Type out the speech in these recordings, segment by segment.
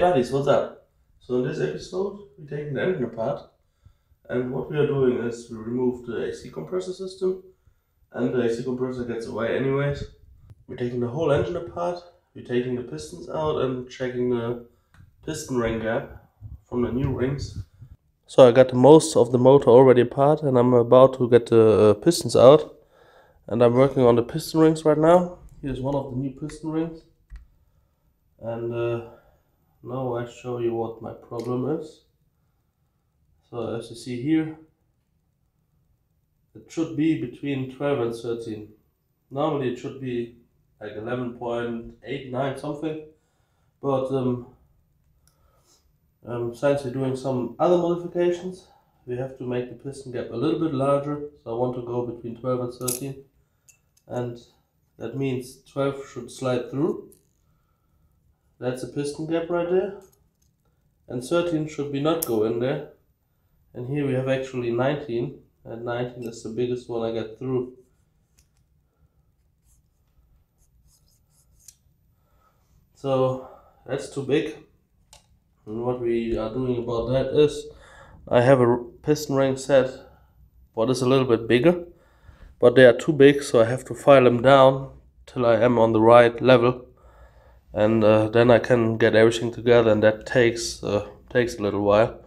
buddies, what's up? So in this episode, we're taking the engine apart, and what we are doing is we remove the AC compressor system, and the AC compressor gets away anyways. We're taking the whole engine apart, we're taking the pistons out and checking the piston ring gap from the new rings. So I got the most of the motor already apart, and I'm about to get the uh, pistons out, and I'm working on the piston rings right now. Here's one of the new piston rings and uh, now I show you what my problem is. So as you see here it should be between 12 and 13 normally it should be like 11.89 something but um, um, since we're doing some other modifications we have to make the piston gap a little bit larger. So I want to go between 12 and 13 and that means 12 should slide through that's a piston gap right there. And 13 should be not go in there. And here we have actually 19. And 19 is the biggest one I get through. So that's too big. And what we are doing about that is I have a piston ring set what is a little bit bigger but they are too big so I have to file them down till I am on the right level and uh, then I can get everything together and that takes uh, takes a little while.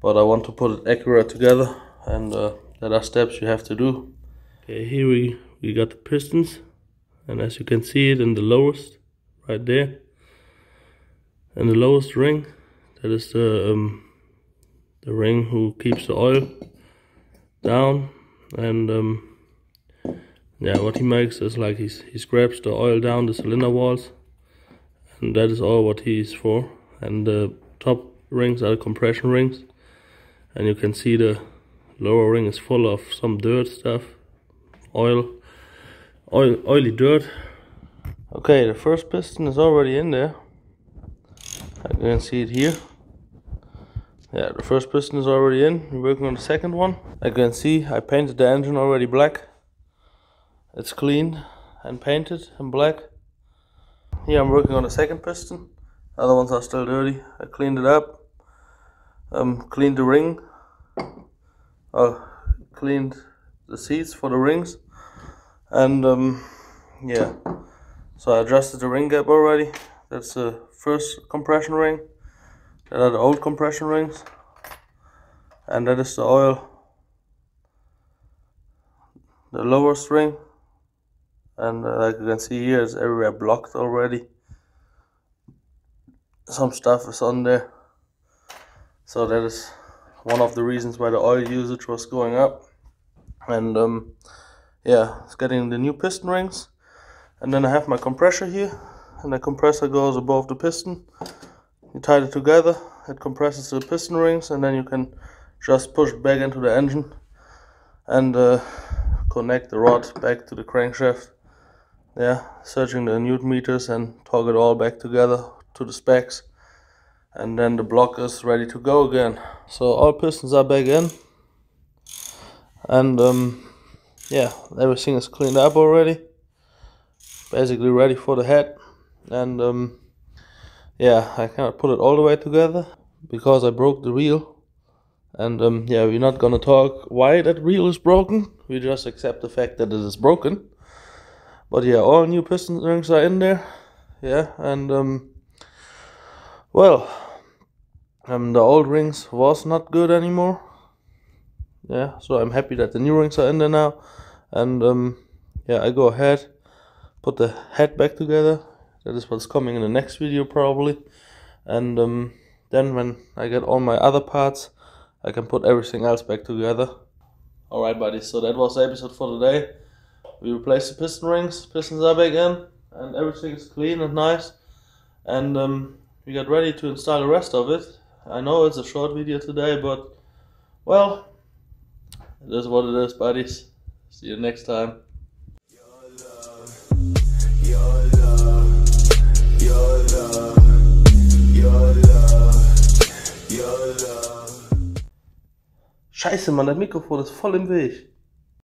But I want to put it accurate together and uh, there are steps you have to do. Okay here we we got the pistons. And as you can see it in the lowest right there. And the lowest ring that is the um, the ring who keeps the oil down. And um, yeah what he makes is like he's, he scrapes the oil down the cylinder walls and that is all what he is for. And the top rings are compression rings. And you can see the lower ring is full of some dirt stuff. Oil. Oil oily dirt. Okay the first piston is already in there. You can see it here. Yeah the first piston is already in. We're working on the second one. I can see I painted the engine already black. It's clean and painted in black here I'm working on the second piston. Other ones are still dirty. I cleaned it up. Um, cleaned the ring. Uh, cleaned the seats for the rings. And um, yeah, so I adjusted the ring gap already. That's the first compression ring. That are the old compression rings. And that is the oil. The lower string and uh, like you can see here it's everywhere blocked already. Some stuff is on there. So that is one of the reasons why the oil usage was going up. And um, yeah it's getting the new piston rings. And then I have my compressor here. And the compressor goes above the piston. You tie it together. It compresses the piston rings. And then you can just push back into the engine. And uh, connect the rod back to the crankshaft yeah searching the newton meters and talk it all back together to the specs. And then the block is ready to go again. So all pistons are back in. And um, yeah everything is cleaned up already. Basically ready for the head. And um, yeah I cannot put it all the way together because I broke the reel. And um, yeah we're not gonna talk why that reel is broken. We just accept the fact that it is broken but yeah all new piston rings are in there. Yeah and um well um the old rings was not good anymore. Yeah so i'm happy that the new rings are in there now. And um yeah i go ahead put the head back together. That is what's coming in the next video probably. And um then when i get all my other parts i can put everything else back together. Alright buddies so that was the episode for today we replaced the piston rings, pistons are back in, and everything is clean and nice. And um, we got ready to install the rest of it. I know it's a short video today, but well, it is what it is, buddies. See you next time. Scheiße, Mann, das Mikrofon ist voll im Weg.